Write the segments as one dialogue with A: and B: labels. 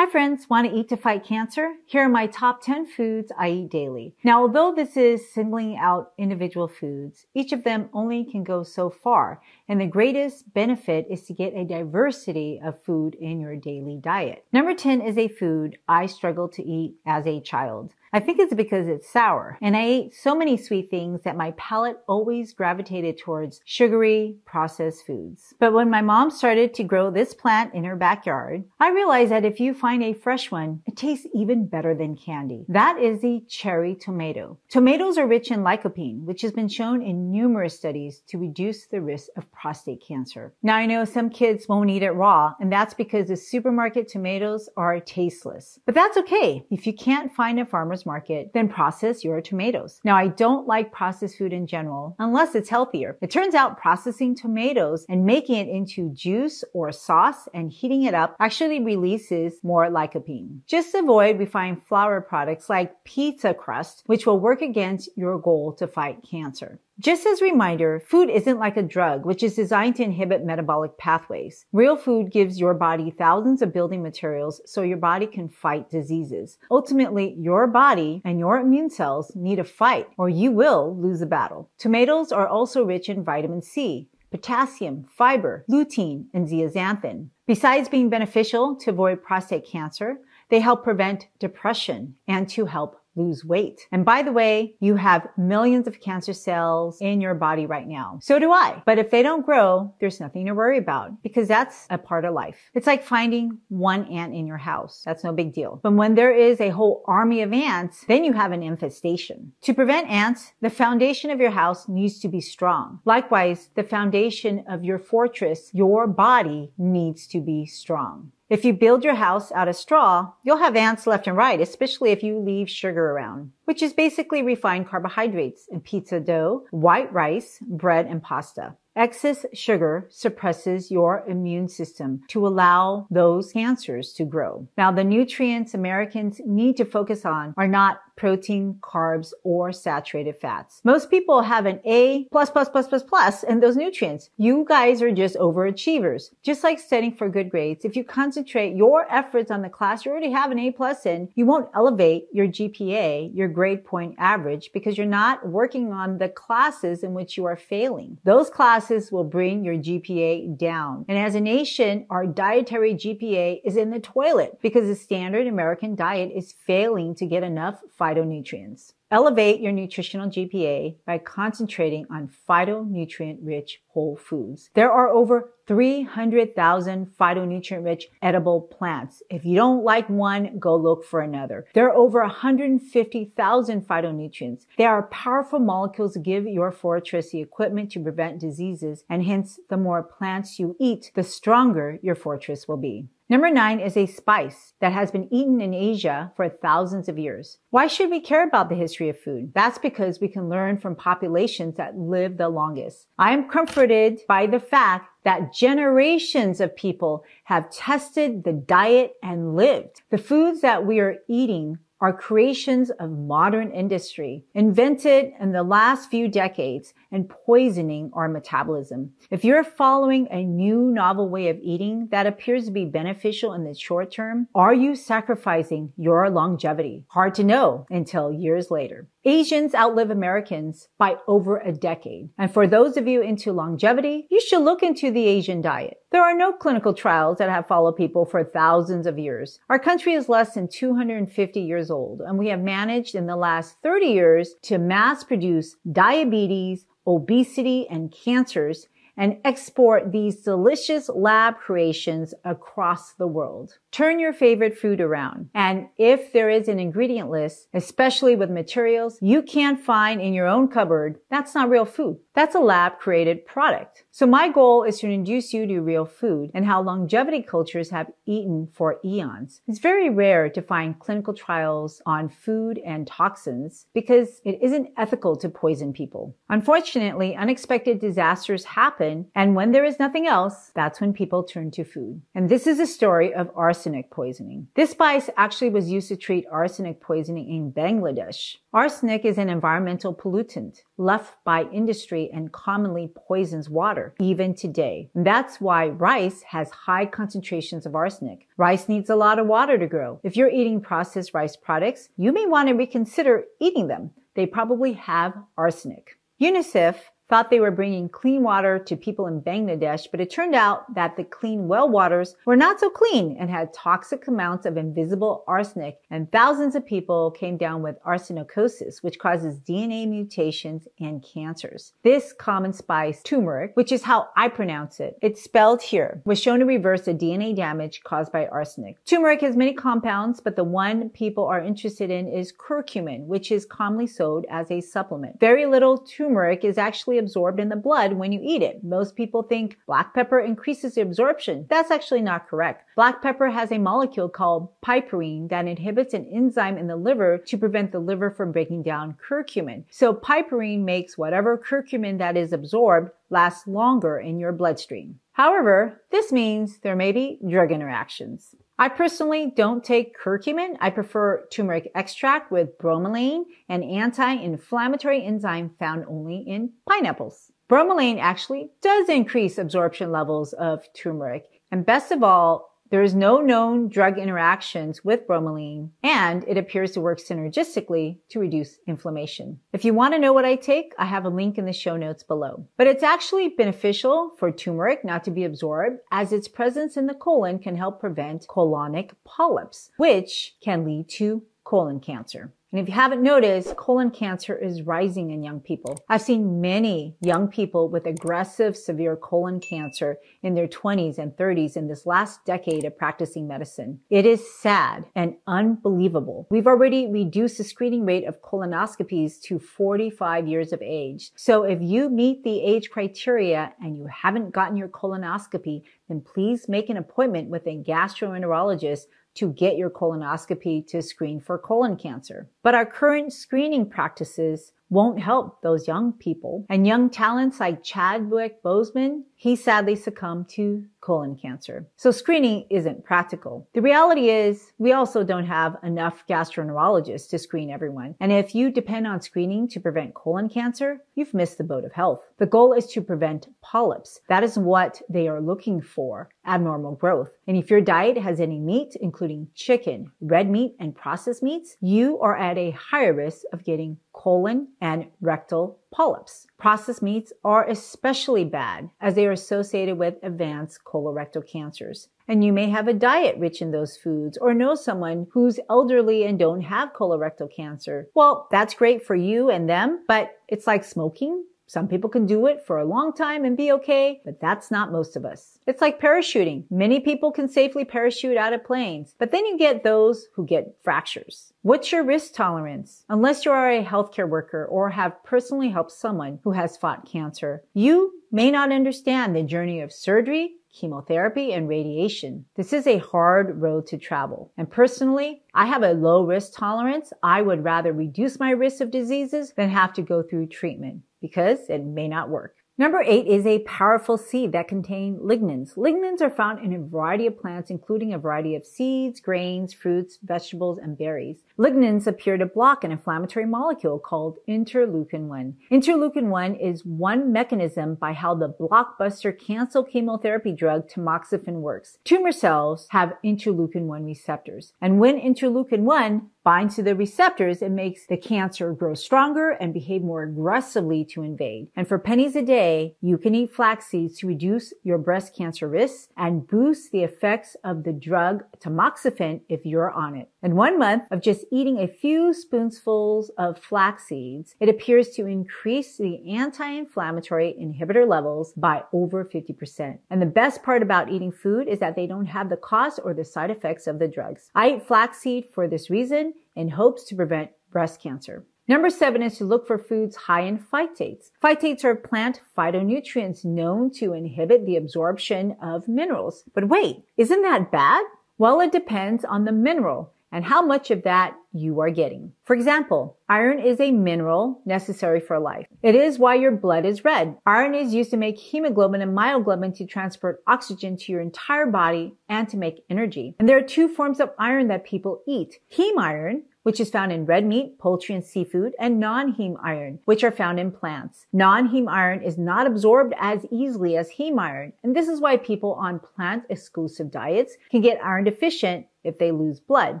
A: Hi friends, want to eat to fight cancer? Here are my top 10 foods I eat daily. Now, although this is singling out individual foods, each of them only can go so far. And the greatest benefit is to get a diversity of food in your daily diet. Number 10 is a food I struggled to eat as a child. I think it's because it's sour. And I ate so many sweet things that my palate always gravitated towards sugary, processed foods. But when my mom started to grow this plant in her backyard, I realized that if you find a fresh one, it tastes even better than candy. That is the cherry tomato. Tomatoes are rich in lycopene, which has been shown in numerous studies to reduce the risk of prostate cancer. Now I know some kids won't eat it raw, and that's because the supermarket tomatoes are tasteless. But that's okay. If you can't find a farmer's farmer's market, then process your tomatoes. Now, I don't like processed food in general unless it's healthier. It turns out processing tomatoes and making it into juice or sauce and heating it up actually releases more lycopene. Just avoid refined flour products like pizza crust, which will work against your goal to fight cancer. Just as a reminder, food isn't like a drug, which is designed to inhibit metabolic pathways. Real food gives your body thousands of building materials so your body can fight diseases. Ultimately, your body and your immune cells need a fight or you will lose the battle. Tomatoes are also rich in vitamin C, potassium, fiber, lutein, and zeaxanthin. Besides being beneficial to avoid prostate cancer, they help prevent depression and to help lose weight. And by the way, you have millions of cancer cells in your body right now. So do I. But if they don't grow, there's nothing to worry about because that's a part of life. It's like finding one ant in your house. That's no big deal. But when there is a whole army of ants, then you have an infestation. To prevent ants, the foundation of your house needs to be strong. Likewise, the foundation of your fortress, your body needs to be strong. If you build your house out of straw, you'll have ants left and right, especially if you leave sugar around, which is basically refined carbohydrates in pizza dough, white rice, bread, and pasta. Excess sugar suppresses your immune system to allow those cancers to grow. Now, the nutrients Americans need to focus on are not protein, carbs, or saturated fats. Most people have an A plus plus plus plus plus in those nutrients. You guys are just overachievers. Just like studying for good grades, if you concentrate your efforts on the class you already have an A plus in, you won't elevate your GPA, your grade point average, because you're not working on the classes in which you are failing. Those classes will bring your GPA down. And as a nation, our dietary GPA is in the toilet because the standard American diet is failing to get enough phytonutrients. Elevate your nutritional GPA by concentrating on phytonutrient rich whole foods. There are over 300,000 phytonutrient rich edible plants. If you don't like one, go look for another. There are over 150,000 phytonutrients. They are powerful molecules that give your fortress the equipment to prevent diseases, and hence the more plants you eat, the stronger your fortress will be. Number nine is a spice that has been eaten in Asia for thousands of years. Why should we care about the history of food? That's because we can learn from populations that live the longest. I am comforted by the fact that generations of people have tested the diet and lived. The foods that we are eating are creations of modern industry, invented in the last few decades and poisoning our metabolism. If you're following a new novel way of eating that appears to be beneficial in the short term, are you sacrificing your longevity? Hard to know until years later. Asians outlive Americans by over a decade. And for those of you into longevity, you should look into the Asian diet. There are no clinical trials that have followed people for thousands of years. Our country is less than 250 years old, and we have managed in the last 30 years to mass produce diabetes, obesity, and cancers and export these delicious lab creations across the world. Turn your favorite food around. And if there is an ingredient list, especially with materials you can't find in your own cupboard, that's not real food. That's a lab created product. So my goal is to introduce you to real food and how longevity cultures have eaten for eons. It's very rare to find clinical trials on food and toxins because it isn't ethical to poison people. Unfortunately, unexpected disasters happen happen. And when there is nothing else, that's when people turn to food. And this is a story of arsenic poisoning. This spice actually was used to treat arsenic poisoning in Bangladesh. Arsenic is an environmental pollutant left by industry and commonly poisons water, even today. And that's why rice has high concentrations of arsenic. Rice needs a lot of water to grow. If you're eating processed rice products, you may want to reconsider eating them. They probably have arsenic. UNICEF thought they were bringing clean water to people in Bangladesh, but it turned out that the clean well waters were not so clean and had toxic amounts of invisible arsenic, and thousands of people came down with arsenicosis, which causes DNA mutations and cancers. This common spice, turmeric, which is how I pronounce it, it's spelled here, was shown to reverse the DNA damage caused by arsenic. Turmeric has many compounds, but the one people are interested in is curcumin, which is commonly sold as a supplement. Very little turmeric is actually absorbed in the blood when you eat it. Most people think black pepper increases absorption. That's actually not correct. Black pepper has a molecule called piperine that inhibits an enzyme in the liver to prevent the liver from breaking down curcumin. So piperine makes whatever curcumin that is absorbed last longer in your bloodstream. However, this means there may be drug interactions. I personally don't take curcumin. I prefer turmeric extract with bromelain, an anti-inflammatory enzyme found only in pineapples. Bromelain actually does increase absorption levels of turmeric. And best of all, there is no known drug interactions with bromelain, and it appears to work synergistically to reduce inflammation. If you want to know what I take, I have a link in the show notes below. But it's actually beneficial for turmeric not to be absorbed as its presence in the colon can help prevent colonic polyps, which can lead to colon cancer. And if you haven't noticed, colon cancer is rising in young people. I've seen many young people with aggressive, severe colon cancer in their 20s and 30s in this last decade of practicing medicine. It is sad and unbelievable. We've already reduced the screening rate of colonoscopies to 45 years of age. So if you meet the age criteria and you haven't gotten your colonoscopy, then please make an appointment with a gastroenterologist to get your colonoscopy to screen for colon cancer. But our current screening practices won't help those young people. And young talents like Chadwick Boseman, he sadly succumbed to colon cancer. So screening isn't practical. The reality is we also don't have enough gastroenterologists to screen everyone. And if you depend on screening to prevent colon cancer, you've missed the boat of health. The goal is to prevent polyps. That is what they are looking for, abnormal growth. And if your diet has any meat, including chicken, red meat, and processed meats, you are at a higher risk of getting colon and rectal polyps. Processed meats are especially bad as they are associated with advanced colorectal cancers. And you may have a diet rich in those foods or know someone who's elderly and don't have colorectal cancer. Well, that's great for you and them, but it's like smoking some people can do it for a long time and be okay, but that's not most of us. It's like parachuting. Many people can safely parachute out of planes, but then you get those who get fractures. What's your risk tolerance? Unless you are a healthcare worker or have personally helped someone who has fought cancer, you may not understand the journey of surgery, chemotherapy, and radiation. This is a hard road to travel. And personally, I have a low risk tolerance. I would rather reduce my risk of diseases than have to go through treatment because it may not work. Number eight is a powerful seed that contain lignans. Lignans are found in a variety of plants, including a variety of seeds, grains, fruits, vegetables, and berries. Lignans appear to block an inflammatory molecule called interleukin-1. Interleukin-1 is one mechanism by how the blockbuster cancer chemotherapy drug tamoxifen works. Tumor cells have interleukin-1 receptors, and when interleukin-1 binds to the receptors, it makes the cancer grow stronger and behave more aggressively to invade. And for pennies a day, you can eat flax seeds to reduce your breast cancer risks and boost the effects of the drug tamoxifen if you're on it. In one month of just eating a few spoonfuls of flax seeds, it appears to increase the anti-inflammatory inhibitor levels by over 50%. And the best part about eating food is that they don't have the cost or the side effects of the drugs. I eat flaxseed for this reason in hopes to prevent breast cancer. Number seven is to look for foods high in phytates. Phytates are plant phytonutrients known to inhibit the absorption of minerals. But wait, isn't that bad? Well, it depends on the mineral. And how much of that you are getting. For example, iron is a mineral necessary for life. It is why your blood is red. Iron is used to make hemoglobin and myoglobin to transport oxygen to your entire body and to make energy. And there are two forms of iron that people eat. Heme iron, which is found in red meat, poultry, and seafood, and non-heme iron, which are found in plants. Non-heme iron is not absorbed as easily as heme iron, and this is why people on plant exclusive diets can get iron deficient if they lose blood.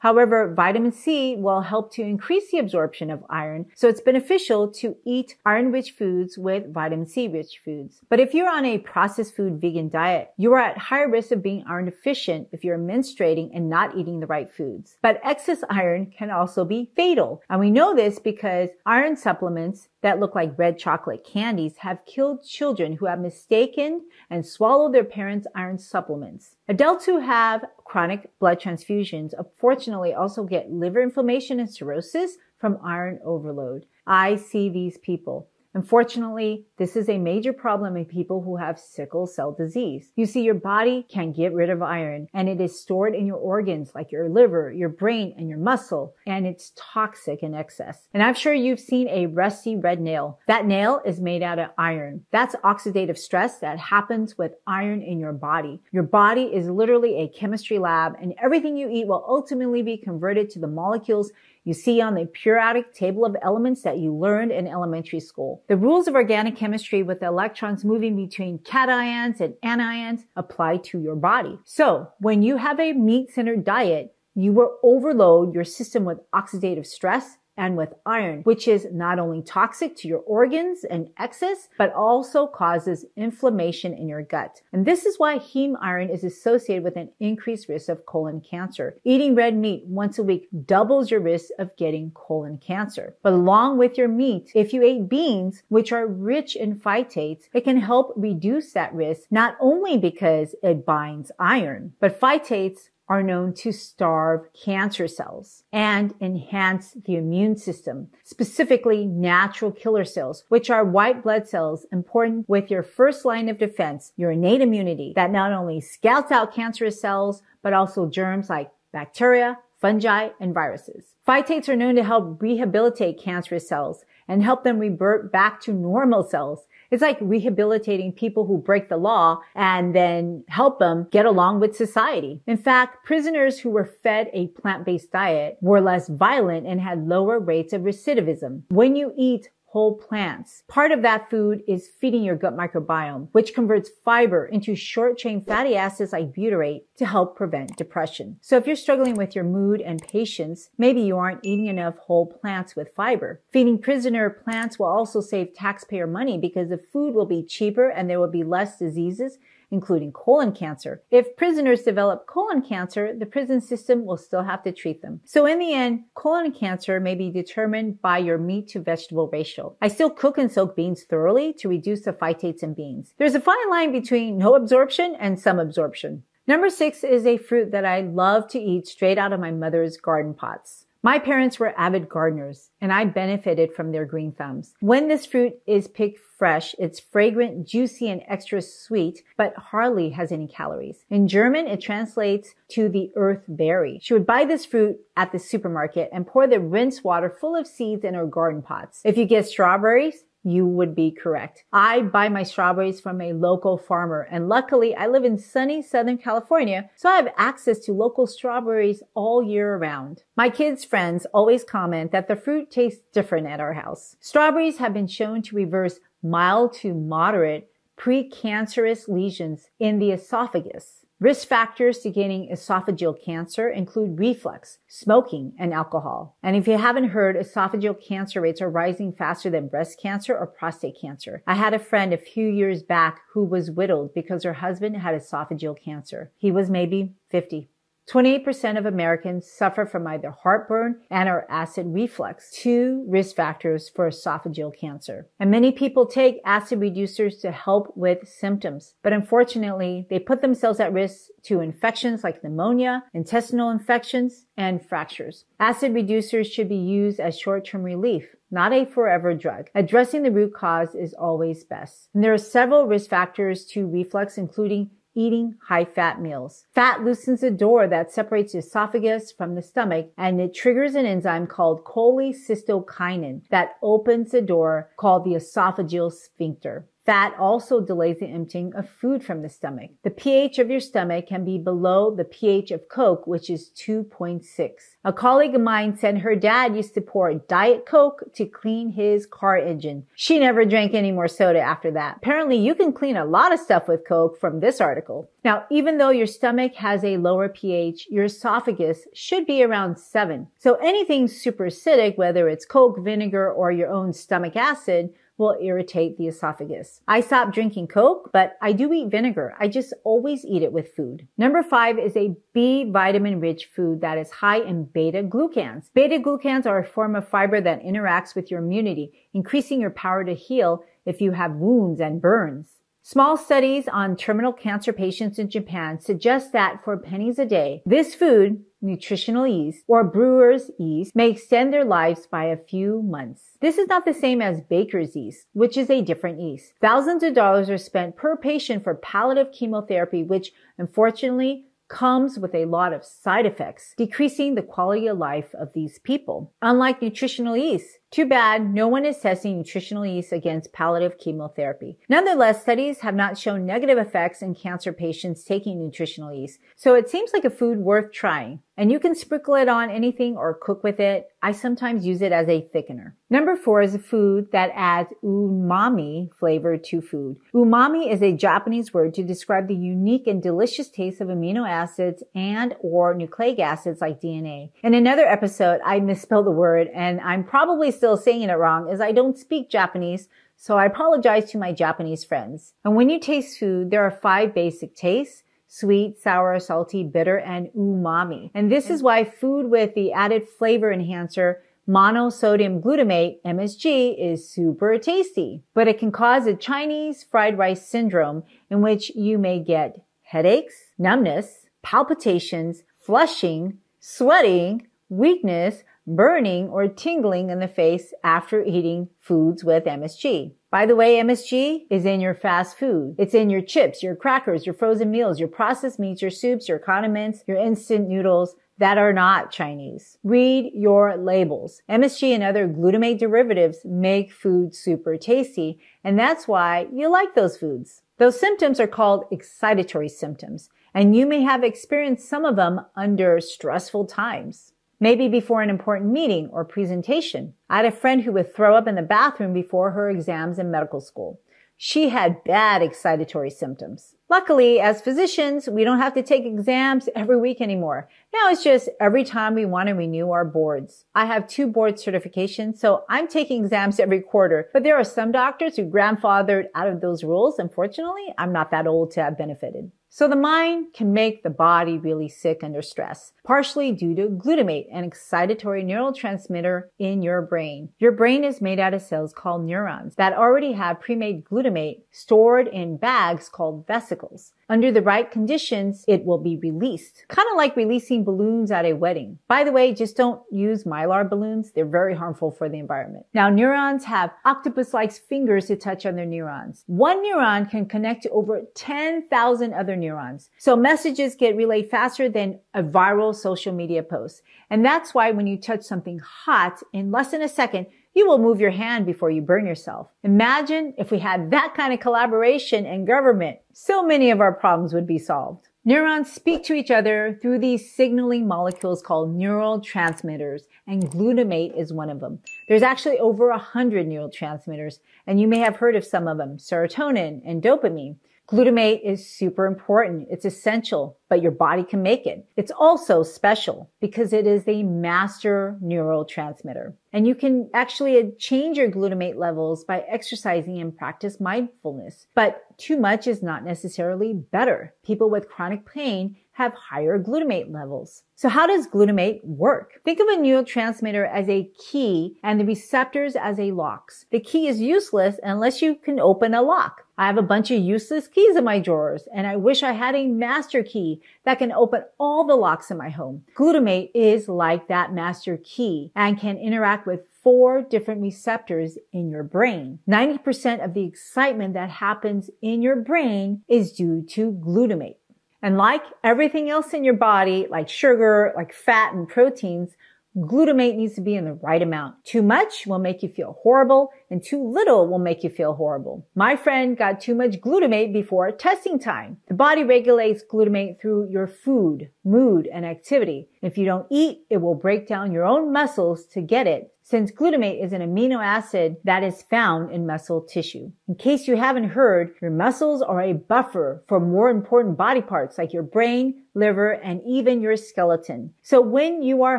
A: However, vitamin C will help to increase the absorption of iron, so it's beneficial to eat iron-rich foods with vitamin C-rich foods. But if you're on a processed food vegan diet, you are at higher risk of being iron deficient if you're menstruating and not eating the right foods. But excess iron can also be fatal. And we know this because iron supplements that look like red chocolate candies have killed children who have mistaken and swallowed their parents' iron supplements. Adults who have chronic blood transfusions unfortunately also get liver inflammation and cirrhosis from iron overload. I see these people. Unfortunately, this is a major problem in people who have sickle cell disease. You see, your body can get rid of iron and it is stored in your organs like your liver, your brain, and your muscle, and it's toxic in excess. And I'm sure you've seen a rusty red nail. That nail is made out of iron. That's oxidative stress that happens with iron in your body. Your body is literally a chemistry lab and everything you eat will ultimately be converted to the molecules you see on the periodic table of elements that you learned in elementary school. The rules of organic chemistry with electrons moving between cations and anions apply to your body. So when you have a meat-centered diet, you will overload your system with oxidative stress and with iron, which is not only toxic to your organs and excess, but also causes inflammation in your gut. And this is why heme iron is associated with an increased risk of colon cancer. Eating red meat once a week doubles your risk of getting colon cancer. But along with your meat, if you ate beans, which are rich in phytates, it can help reduce that risk, not only because it binds iron, but phytates are known to starve cancer cells and enhance the immune system, specifically natural killer cells, which are white blood cells important with your first line of defense, your innate immunity that not only scouts out cancerous cells, but also germs like bacteria, fungi, and viruses. Phytates are known to help rehabilitate cancerous cells and help them revert back to normal cells it's like rehabilitating people who break the law and then help them get along with society. In fact, prisoners who were fed a plant-based diet were less violent and had lower rates of recidivism. When you eat whole plants. Part of that food is feeding your gut microbiome, which converts fiber into short chain fatty acids like butyrate to help prevent depression. So if you're struggling with your mood and patience, maybe you aren't eating enough whole plants with fiber. Feeding prisoner plants will also save taxpayer money because the food will be cheaper and there will be less diseases including colon cancer. If prisoners develop colon cancer, the prison system will still have to treat them. So in the end, colon cancer may be determined by your meat to vegetable ratio. I still cook and soak beans thoroughly to reduce the phytates in beans. There's a fine line between no absorption and some absorption. Number six is a fruit that I love to eat straight out of my mother's garden pots. My parents were avid gardeners and I benefited from their green thumbs. When this fruit is picked fresh, it's fragrant, juicy, and extra sweet, but hardly has any calories. In German, it translates to the earth berry. She would buy this fruit at the supermarket and pour the rinse water full of seeds in her garden pots. If you get strawberries, you would be correct. I buy my strawberries from a local farmer and luckily I live in sunny Southern California, so I have access to local strawberries all year round. My kids' friends always comment that the fruit tastes different at our house. Strawberries have been shown to reverse mild to moderate precancerous lesions in the esophagus. Risk factors to getting esophageal cancer include reflux, smoking, and alcohol. And if you haven't heard, esophageal cancer rates are rising faster than breast cancer or prostate cancer. I had a friend a few years back who was widowed because her husband had esophageal cancer. He was maybe 50. 28% of Americans suffer from either heartburn and or acid reflux, two risk factors for esophageal cancer. And many people take acid reducers to help with symptoms, but unfortunately, they put themselves at risk to infections like pneumonia, intestinal infections, and fractures. Acid reducers should be used as short-term relief, not a forever drug. Addressing the root cause is always best. And there are several risk factors to reflux, including eating high fat meals. Fat loosens a door that separates the esophagus from the stomach and it triggers an enzyme called cholecystokinin that opens the door called the esophageal sphincter. Fat also delays the emptying of food from the stomach. The pH of your stomach can be below the pH of Coke, which is 2.6. A colleague of mine said her dad used to pour Diet Coke to clean his car engine. She never drank any more soda after that. Apparently you can clean a lot of stuff with Coke from this article. Now, even though your stomach has a lower pH, your esophagus should be around 7. So anything super acidic, whether it's Coke, vinegar, or your own stomach acid, will irritate the esophagus. I stopped drinking Coke, but I do eat vinegar. I just always eat it with food. Number five is a B vitamin rich food that is high in beta glucans. Beta glucans are a form of fiber that interacts with your immunity, increasing your power to heal if you have wounds and burns. Small studies on terminal cancer patients in Japan suggest that for pennies a day, this food, nutritional yeast, or brewer's yeast, may extend their lives by a few months. This is not the same as baker's yeast, which is a different yeast. Thousands of dollars are spent per patient for palliative chemotherapy, which unfortunately comes with a lot of side effects, decreasing the quality of life of these people. Unlike nutritional yeast, too bad no one is testing nutritional yeast against palliative chemotherapy. Nonetheless, studies have not shown negative effects in cancer patients taking nutritional yeast, so it seems like a food worth trying. And you can sprinkle it on anything or cook with it. I sometimes use it as a thickener. Number four is a food that adds umami flavor to food. Umami is a Japanese word to describe the unique and delicious taste of amino acids and or nucleic acids like DNA. In another episode, I misspelled the word and I'm probably still saying it wrong is I don't speak Japanese, so I apologize to my Japanese friends. And when you taste food, there are five basic tastes sweet, sour, salty, bitter, and umami. And this is why food with the added flavor enhancer monosodium glutamate, MSG, is super tasty. But it can cause a Chinese fried rice syndrome in which you may get headaches, numbness, palpitations, flushing, sweating, weakness, burning or tingling in the face after eating foods with MSG. By the way, MSG is in your fast food. It's in your chips, your crackers, your frozen meals, your processed meats, your soups, your condiments, your instant noodles that are not Chinese. Read your labels. MSG and other glutamate derivatives make food super tasty, and that's why you like those foods. Those symptoms are called excitatory symptoms, and you may have experienced some of them under stressful times maybe before an important meeting or presentation. I had a friend who would throw up in the bathroom before her exams in medical school. She had bad excitatory symptoms. Luckily, as physicians, we don't have to take exams every week anymore. Now it's just every time we want to renew our boards. I have two board certifications, so I'm taking exams every quarter, but there are some doctors who grandfathered out of those rules. Unfortunately, I'm not that old to have benefited. So the mind can make the body really sick under stress, partially due to glutamate, an excitatory neurotransmitter in your brain. Your brain is made out of cells called neurons that already have pre-made glutamate stored in bags called vesicles. Under the right conditions, it will be released. Kind of like releasing balloons at a wedding. By the way, just don't use mylar balloons. They're very harmful for the environment. Now, neurons have octopus-like fingers to touch other neurons. One neuron can connect to over 10,000 other neurons. So messages get relayed faster than a viral social media post. And that's why when you touch something hot in less than a second, you will move your hand before you burn yourself. Imagine if we had that kind of collaboration in government. So many of our problems would be solved. Neurons speak to each other through these signaling molecules called neurotransmitters, and glutamate is one of them. There's actually over a hundred neurotransmitters, and you may have heard of some of them, serotonin and dopamine. Glutamate is super important. It's essential, but your body can make it. It's also special because it is a master neurotransmitter. And you can actually change your glutamate levels by exercising and practice mindfulness. But too much is not necessarily better. People with chronic pain have higher glutamate levels. So how does glutamate work? Think of a neurotransmitter as a key and the receptors as a locks. The key is useless unless you can open a lock. I have a bunch of useless keys in my drawers and I wish I had a master key that can open all the locks in my home. Glutamate is like that master key and can interact with four different receptors in your brain. 90% of the excitement that happens in your brain is due to glutamate. And like everything else in your body, like sugar, like fat and proteins, Glutamate needs to be in the right amount. Too much will make you feel horrible and too little will make you feel horrible. My friend got too much glutamate before testing time. The body regulates glutamate through your food, mood, and activity. If you don't eat, it will break down your own muscles to get it since glutamate is an amino acid that is found in muscle tissue. In case you haven't heard, your muscles are a buffer for more important body parts like your brain, liver, and even your skeleton. So when you are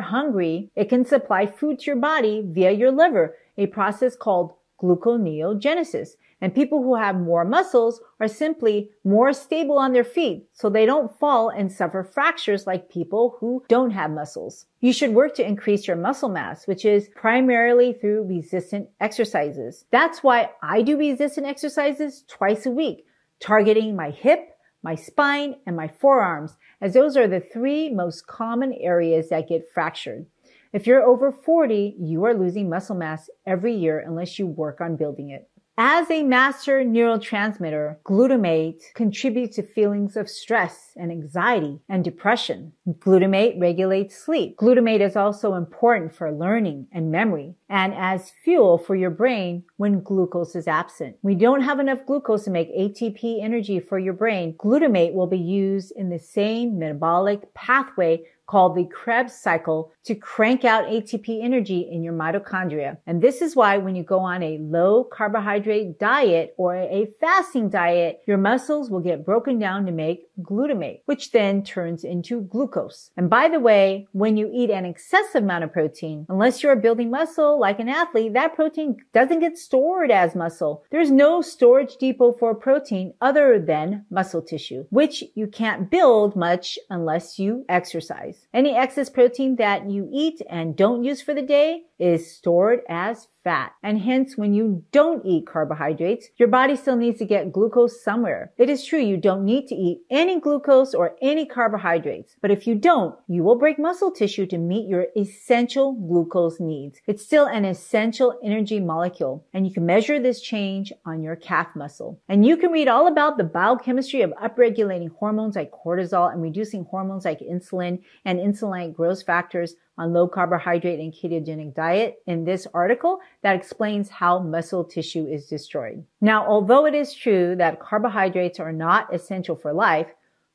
A: hungry, it can supply food to your body via your liver, a process called gluconeogenesis. And people who have more muscles are simply more stable on their feet, so they don't fall and suffer fractures like people who don't have muscles. You should work to increase your muscle mass, which is primarily through resistant exercises. That's why I do resistant exercises twice a week, targeting my hip, my spine, and my forearms, as those are the three most common areas that get fractured. If you're over 40, you are losing muscle mass every year unless you work on building it. As a master neurotransmitter, glutamate contributes to feelings of stress and anxiety and depression. Glutamate regulates sleep. Glutamate is also important for learning and memory and as fuel for your brain when glucose is absent. We don't have enough glucose to make ATP energy for your brain. Glutamate will be used in the same metabolic pathway called the Krebs cycle to crank out ATP energy in your mitochondria. And this is why when you go on a low carbohydrate diet or a fasting diet, your muscles will get broken down to make glutamate, which then turns into glucose. And by the way, when you eat an excessive amount of protein, unless you're building muscle like an athlete, that protein doesn't get stored as muscle. There's no storage depot for protein other than muscle tissue, which you can't build much unless you exercise. Any excess protein that you eat and don't use for the day is stored as fat. And hence, when you don't eat carbohydrates, your body still needs to get glucose somewhere. It is true you don't need to eat any glucose or any carbohydrates. But if you don't, you will break muscle tissue to meet your essential glucose needs. It's still an essential energy molecule. And you can measure this change on your calf muscle. And you can read all about the biochemistry of upregulating hormones like cortisol and reducing hormones like insulin and insulin growth factors on low carbohydrate and ketogenic diet in this article that explains how muscle tissue is destroyed. Now, although it is true that carbohydrates are not essential for life,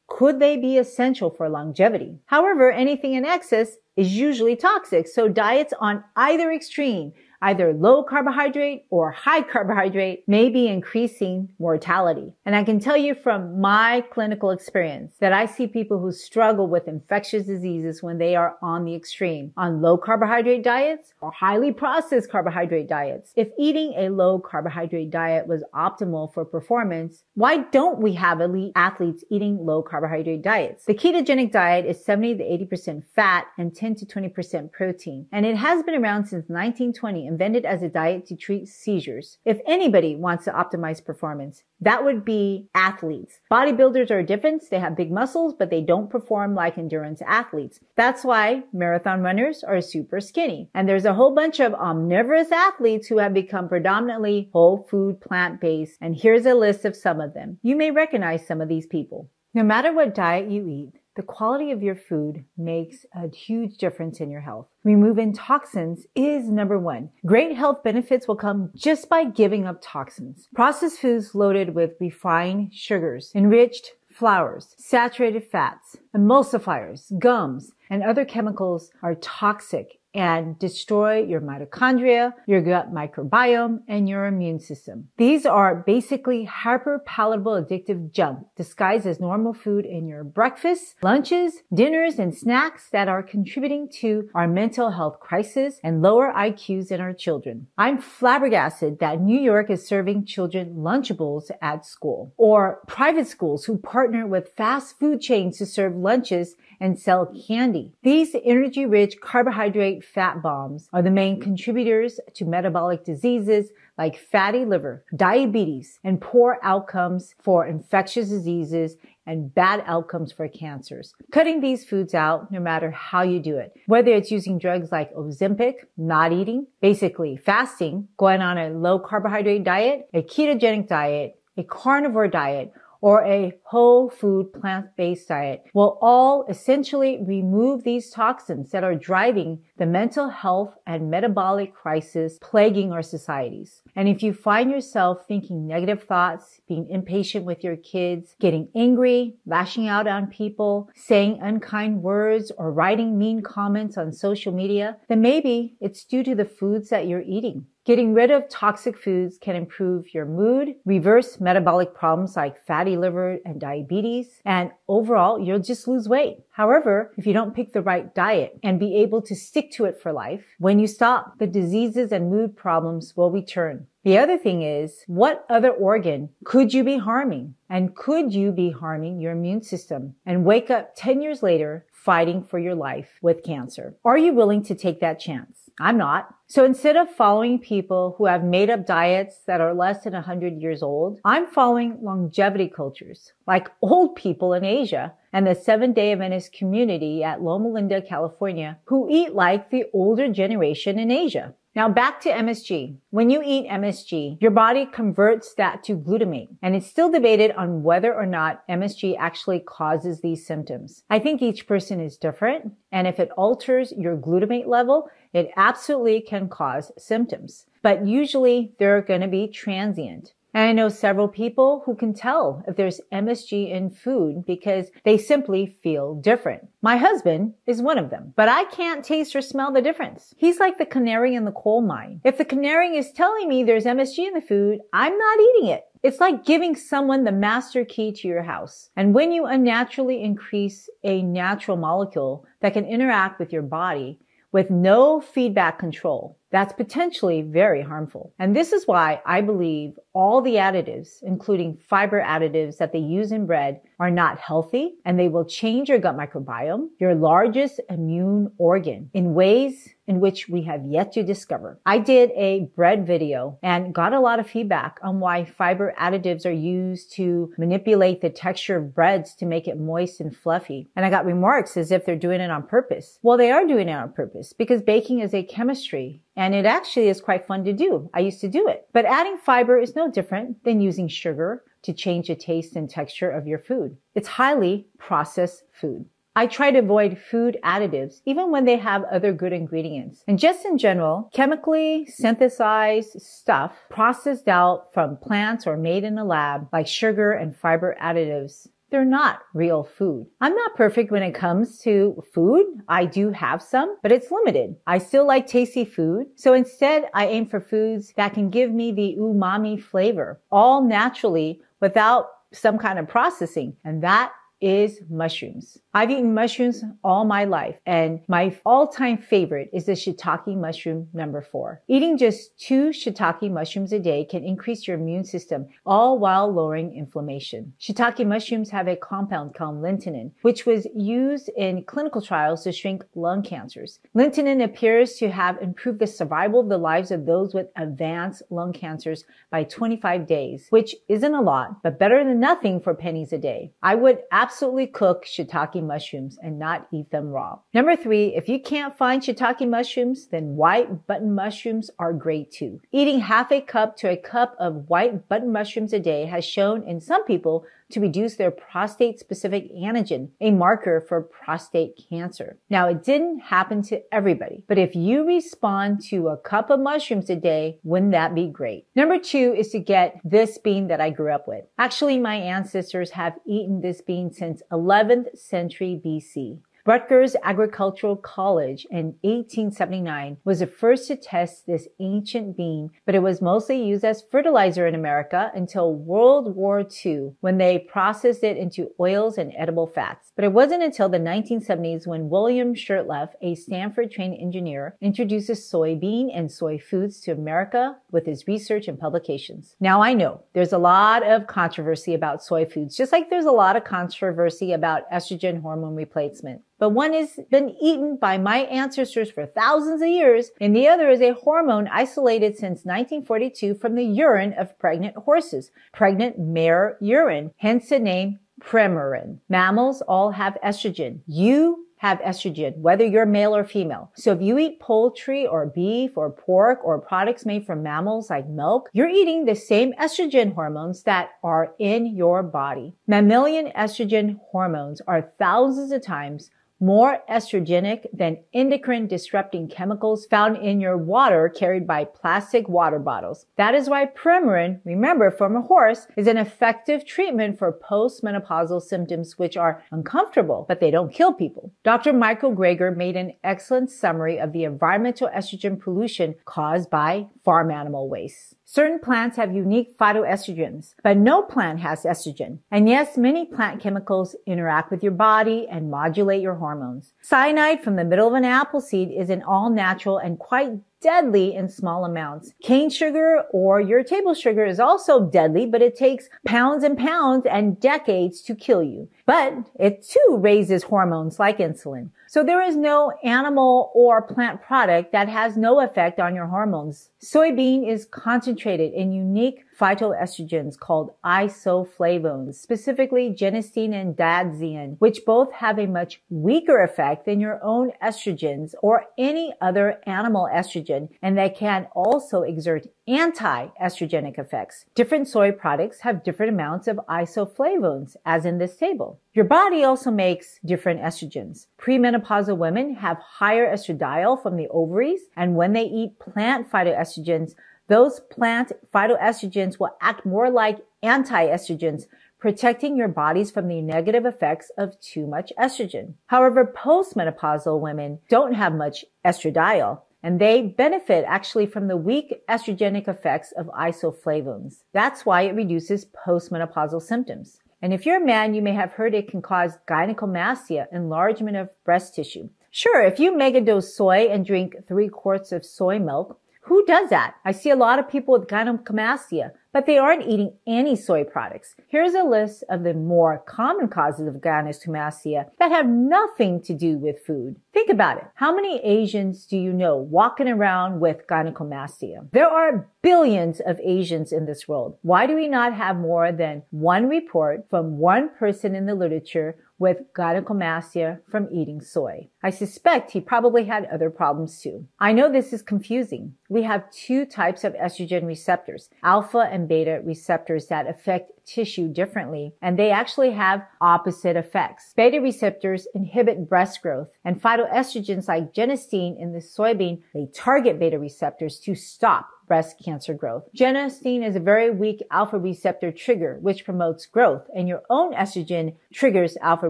A: could they be essential for longevity? However, anything in excess is usually toxic, so diets on either extreme either low carbohydrate or high carbohydrate may be increasing mortality. And I can tell you from my clinical experience that I see people who struggle with infectious diseases when they are on the extreme on low carbohydrate diets or highly processed carbohydrate diets. If eating a low carbohydrate diet was optimal for performance, why don't we have elite athletes eating low carbohydrate diets? The ketogenic diet is 70 to 80% fat and 10 to 20% protein. And it has been around since 1920 invented as a diet to treat seizures. If anybody wants to optimize performance, that would be athletes. Bodybuilders are different. They have big muscles, but they don't perform like endurance athletes. That's why marathon runners are super skinny. And there's a whole bunch of omnivorous athletes who have become predominantly whole food plant based. And here's a list of some of them. You may recognize some of these people. No matter what diet you eat, the quality of your food makes a huge difference in your health. Removing toxins is number one. Great health benefits will come just by giving up toxins. Processed foods loaded with refined sugars, enriched flours, saturated fats, emulsifiers, gums, and other chemicals are toxic and destroy your mitochondria, your gut microbiome, and your immune system. These are basically hyper palatable addictive junk disguised as normal food in your breakfasts, lunches, dinners, and snacks that are contributing to our mental health crisis and lower IQs in our children. I'm flabbergasted that New York is serving children Lunchables at school or private schools who partner with fast food chains to serve lunches and sell candy. These energy rich carbohydrate fat bombs are the main mm-hmm. contributors to metabolic diseases like fatty liver, diabetes, and poor outcomes for infectious diseases and bad outcomes for cancers. Cutting these foods out, no matter how you do it, whether it's using drugs like Ozempic, not eating, basically fasting, going on a low carbohydrate diet, a ketogenic diet, a carnivore diet, or a whole food plant-based diet will all essentially remove these toxins that are driving the mental health and metabolic crisis plaguing our societies. And if you find yourself thinking negative thoughts, being impatient with your kids, getting angry, lashing out on people, saying unkind words, or writing mean comments on social media, then maybe it's due to the foods that you're eating. Getting rid of toxic foods can improve your mood, reverse metabolic problems like fatty liver and diabetes, and overall, you'll just lose weight. However, if you don't pick the right diet and be able to stick to it for life, when you stop, the diseases and mood problems will return. The other thing is, what other organ could you be harming? And could you be harming your immune system and wake up 10 years later fighting for your life with cancer? Are you willing to take that chance? I'm not. So instead of following people who have made up diets that are less than 100 years old, I'm following longevity cultures, like old people in Asia and the Seventh day Adventist community at Loma Linda, California, who eat like the older generation in Asia. Now back to MSG. When you eat MSG, your body converts that to glutamate, and it's still debated on whether or not MSG actually causes these symptoms. I think each person is different, and if it alters your glutamate level, it absolutely can cause symptoms. But usually they're going to be transient. And I know several people who can tell if there's MSG in food because they simply feel different. My husband is one of them, but I can't taste or smell the difference. He's like the canary in the coal mine. If the canary is telling me there's MSG in the food, I'm not eating it. It's like giving someone the master key to your house. And when you unnaturally increase a natural molecule that can interact with your body with no feedback control, that's potentially very harmful. And this is why I believe all the additives, including fiber additives that they use in bread, are not healthy and they will change your gut microbiome, your largest immune organ, in ways in which we have yet to discover. I did a bread video and got a lot of feedback on why fiber additives are used to manipulate the texture of breads to make it moist and fluffy. And I got remarks as if they're doing it on purpose. Well, they are doing it on purpose because baking is a chemistry and it actually is quite fun to do. I used to do it. But adding fiber is no different than using sugar to change the taste and texture of your food. It's highly processed food. I try to avoid food additives, even when they have other good ingredients. And just in general, chemically synthesized stuff processed out from plants or made in a lab, like sugar and fiber additives, they're not real food. I'm not perfect when it comes to food. I do have some, but it's limited. I still like tasty food. So instead, I aim for foods that can give me the umami flavor, all naturally without some kind of processing. And that is mushrooms. I've eaten mushrooms all my life and my all-time favorite is the shiitake mushroom number four. Eating just two shiitake mushrooms a day can increase your immune system all while lowering inflammation. Shiitake mushrooms have a compound called lentinan, which was used in clinical trials to shrink lung cancers. Lentinan appears to have improved the survival of the lives of those with advanced lung cancers by 25 days, which isn't a lot, but better than nothing for pennies a day. I would absolutely cook shiitake mushrooms and not eat them raw. Number three, if you can't find shiitake mushrooms, then white button mushrooms are great too. Eating half a cup to a cup of white button mushrooms a day has shown in some people to reduce their prostate specific antigen, a marker for prostate cancer. Now, it didn't happen to everybody, but if you respond to a cup of mushrooms a day, wouldn't that be great? Number two is to get this bean that I grew up with. Actually, my ancestors have eaten this bean since 11th century BC. Rutgers Agricultural College in 1879 was the first to test this ancient bean, but it was mostly used as fertilizer in America until World War II when they processed it into oils and edible fats. But it wasn't until the 1970s when William Shurtleff, a Stanford trained engineer, introduces soybean and soy foods to America with his research and publications. Now I know there's a lot of controversy about soy foods, just like there's a lot of controversy about estrogen hormone replacement. But one has been eaten by my ancestors for thousands of years, and the other is a hormone isolated since 1942 from the urine of pregnant horses, pregnant mare urine, hence the name Premarin. Mammals all have estrogen. You have estrogen, whether you're male or female. So if you eat poultry or beef or pork or products made from mammals like milk, you're eating the same estrogen hormones that are in your body. Mammalian estrogen hormones are thousands of times more estrogenic than endocrine disrupting chemicals found in your water carried by plastic water bottles. That is why Premarin, remember from a horse, is an effective treatment for postmenopausal symptoms which are uncomfortable, but they don't kill people. Dr. Michael Greger made an excellent summary of the environmental estrogen pollution caused by farm animal waste. Certain plants have unique phytoestrogens, but no plant has estrogen. And yes, many plant chemicals interact with your body and modulate your hormones. Cyanide from the middle of an apple seed is an all natural and quite deadly in small amounts. Cane sugar or your table sugar is also deadly, but it takes pounds and pounds and decades to kill you. But it too raises hormones like insulin. So there is no animal or plant product that has no effect on your hormones. Soybean is concentrated in unique phytoestrogens called isoflavones, specifically genistein and daidzein, which both have a much weaker effect than your own estrogens or any other animal estrogen, and they can also exert anti-estrogenic effects. Different soy products have different amounts of isoflavones, as in this table. Your body also makes different estrogens. Premenopausal women have higher estradiol from the ovaries, and when they eat plant phytoestrogens, those plant phytoestrogens will act more like anti-estrogens, protecting your bodies from the negative effects of too much estrogen. However, postmenopausal women don't have much estradiol and they benefit actually from the weak estrogenic effects of isoflavones. That's why it reduces postmenopausal symptoms. And if you're a man, you may have heard it can cause gynecomastia, enlargement of breast tissue. Sure, if you megadose soy and drink three quarts of soy milk, who does that? I see a lot of people with gynecomastia, but they aren't eating any soy products. Here's a list of the more common causes of gynecomastia that have nothing to do with food. Think about it. How many Asians do you know walking around with gynecomastia? There are billions of Asians in this world. Why do we not have more than one report from one person in the literature with gynecomastia from eating soy. I suspect he probably had other problems too. I know this is confusing. We have two types of estrogen receptors, alpha and beta receptors that affect tissue differently, and they actually have opposite effects. Beta receptors inhibit breast growth, and phytoestrogens like genistein in the soybean, they target beta receptors to stop breast cancer growth. Genistein is a very weak alpha receptor trigger, which promotes growth, and your own estrogen triggers alpha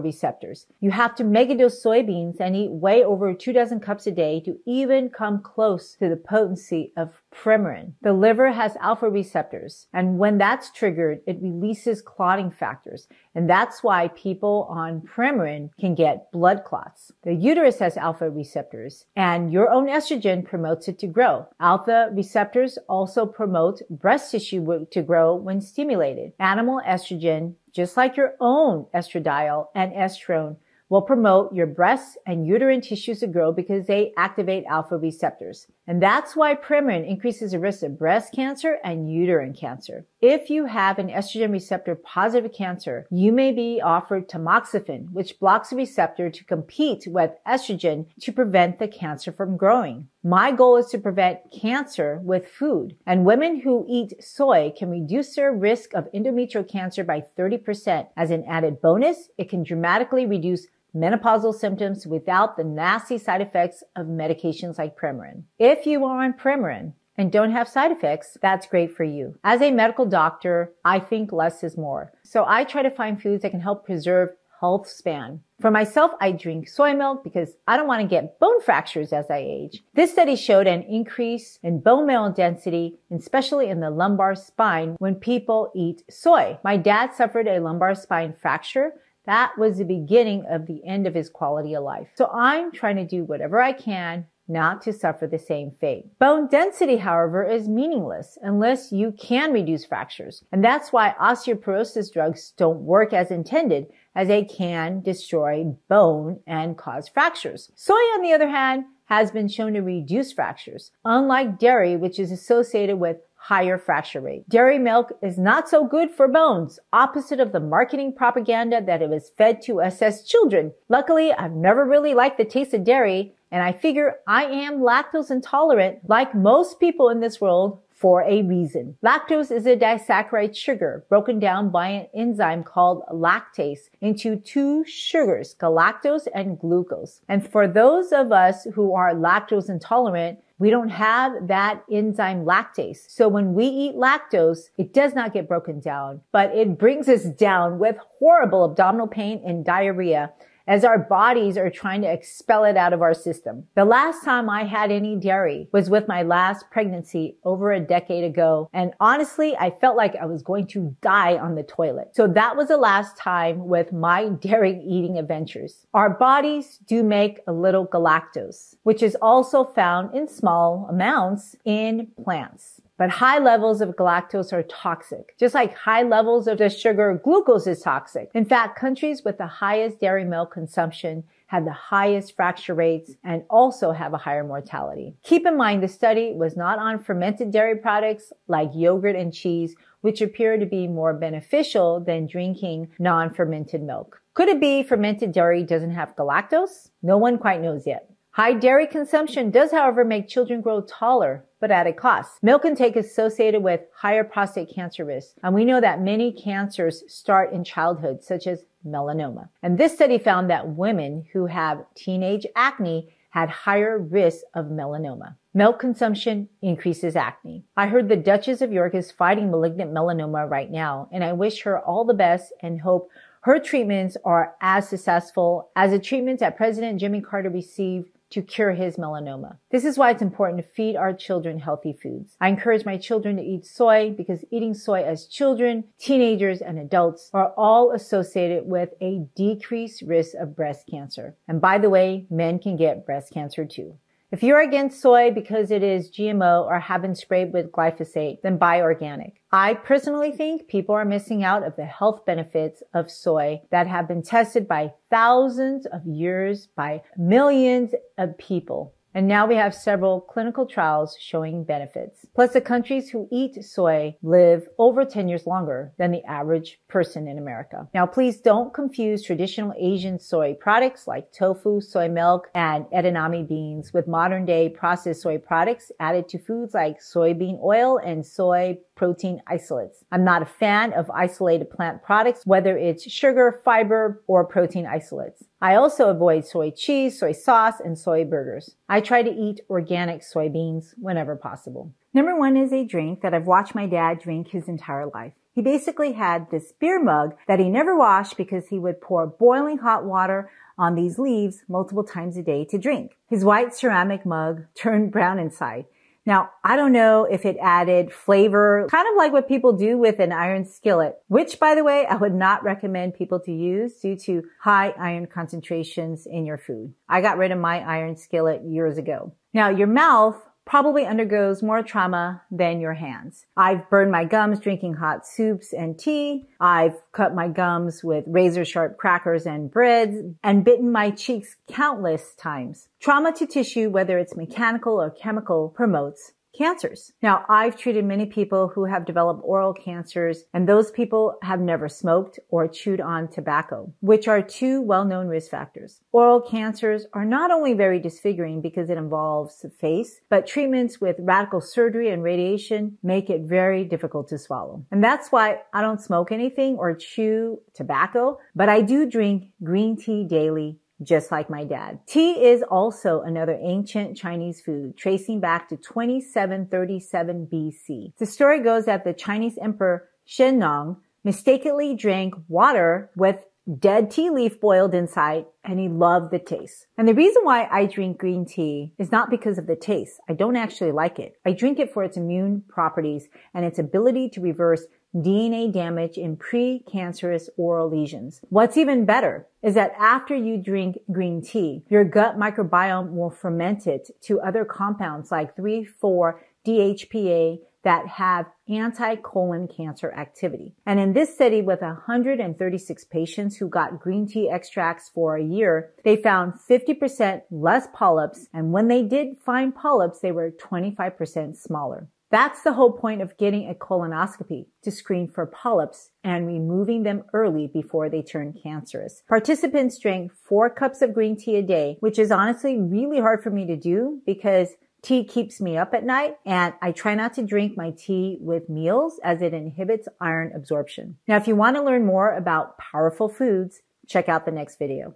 A: receptors. You have to megadose soybeans and eat way over two dozen cups a day to even come close to the potency of Premarin. The liver has alpha receptors, and when that's triggered, it releases clotting factors, and that's why people on Premarin can get blood clots. The uterus has alpha receptors, and your own estrogen promotes it to grow. Alpha receptors also promote breast tissue to grow when stimulated. Animal estrogen, just like your own estradiol and estrone, will promote your breasts and uterine tissues to grow because they activate alpha receptors. And that's why Premarin increases the risk of breast cancer and uterine cancer. If you have an estrogen receptor positive cancer, you may be offered tamoxifen, which blocks the receptor to compete with estrogen to prevent the cancer from growing. My goal is to prevent cancer with food, and women who eat soy can reduce their risk of endometrial cancer by 30%. As an added bonus, it can dramatically reduce menopausal symptoms without the nasty side effects of medications like Premarin. If you are on Premarin, and don't have side effects, that's great for you. As a medical doctor, I think less is more. So I try to find foods that can help preserve health span. For myself, I drink soy milk because I don't want to get bone fractures as I age. This study showed an increase in bone mineral density, especially in the lumbar spine when people eat soy. My dad suffered a lumbar spine fracture that was the beginning of the end of his quality of life. So I'm trying to do whatever I can not to suffer the same fate. Bone density, however, is meaningless unless you can reduce fractures. And that's why osteoporosis drugs don't work as intended, as they can destroy bone and cause fractures. Soy, on the other hand, has been shown to reduce fractures, unlike dairy, which is associated with higher fracture rate. Dairy milk is not so good for bones, opposite of the marketing propaganda that it was fed to us as children. Luckily, I've never really liked the taste of dairy, and I figure I am lactose intolerant like most people in this world for a reason. Lactose is a disaccharide sugar broken down by an enzyme called lactase into two sugars, galactose and glucose. And for those of us who are lactose intolerant, we don't have that enzyme lactase. So when we eat lactose, it does not get broken down, but it brings us down with horrible abdominal pain and diarrhea as our bodies are trying to expel it out of our system. The last time I had any dairy was with my last pregnancy over a decade ago. And honestly, I felt like I was going to die on the toilet. So that was the last time with my dairy eating adventures. Our bodies do make a little galactose, which is also found in small amounts in plants. But high levels of galactose are toxic, just like high levels of the sugar glucose is toxic. In fact, countries with the highest dairy milk consumption have the highest fracture rates and also have a higher mortality. Keep in mind the study was not on fermented dairy products like yogurt and cheese, which appear to be more beneficial than drinking non-fermented milk. Could it be fermented dairy doesn't have galactose? No one quite knows yet. High dairy consumption does, however, make children grow taller, but at a cost. Milk intake is associated with higher prostate cancer risk. And we know that many cancers start in childhood, such as melanoma. And this study found that women who have teenage acne had higher risk of melanoma. Milk consumption increases acne. I heard the Duchess of York is fighting malignant melanoma right now, and I wish her all the best and hope her treatments are as successful as the treatments that President Jimmy Carter received to cure his melanoma. This is why it's important to feed our children healthy foods. I encourage my children to eat soy because eating soy as children, teenagers, and adults are all associated with a decreased risk of breast cancer. And by the way, men can get breast cancer too. If you're against soy because it is GMO or have been sprayed with glyphosate, then buy organic. I personally think people are missing out of the health benefits of soy that have been tested by thousands of years by millions of people. And now we have several clinical trials showing benefits. Plus the countries who eat soy live over 10 years longer than the average person in America. Now please don't confuse traditional Asian soy products like tofu, soy milk, and edamame beans with modern day processed soy products added to foods like soybean oil and soy protein isolates. I'm not a fan of isolated plant products, whether it's sugar, fiber, or protein isolates. I also avoid soy cheese, soy sauce, and soy burgers. I try to eat organic soybeans whenever possible. Number one is a drink that I've watched my dad drink his entire life. He basically had this beer mug that he never washed because he would pour boiling hot water on these leaves multiple times a day to drink. His white ceramic mug turned brown inside. Now, I don't know if it added flavor, kind of like what people do with an iron skillet, which by the way, I would not recommend people to use due to high iron concentrations in your food. I got rid of my iron skillet years ago. Now, your mouth probably undergoes more trauma than your hands. I've burned my gums drinking hot soups and tea. I've cut my gums with razor sharp crackers and breads and bitten my cheeks countless times. Trauma to tissue, whether it's mechanical or chemical, promotes cancers. Now, I've treated many people who have developed oral cancers, and those people have never smoked or chewed on tobacco, which are two well-known risk factors. Oral cancers are not only very disfiguring because it involves the face, but treatments with radical surgery and radiation make it very difficult to swallow. And that's why I don't smoke anything or chew tobacco, but I do drink green tea daily just like my dad. Tea is also another ancient Chinese food tracing back to 2737 BC. The story goes that the Chinese emperor Shennong mistakenly drank water with dead tea leaf boiled inside and he loved the taste. And the reason why I drink green tea is not because of the taste. I don't actually like it. I drink it for its immune properties and its ability to reverse DNA damage in precancerous oral lesions. What's even better is that after you drink green tea, your gut microbiome will ferment it to other compounds like 3,4 DHPA, that have anti-colon cancer activity. And in this study with 136 patients who got green tea extracts for a year, they found 50% less polyps. And when they did find polyps, they were 25% smaller. That's the whole point of getting a colonoscopy to screen for polyps and removing them early before they turn cancerous. Participants drank four cups of green tea a day, which is honestly really hard for me to do because tea keeps me up at night and I try not to drink my tea with meals as it inhibits iron absorption. Now, if you want to learn more about powerful foods, check out the next video.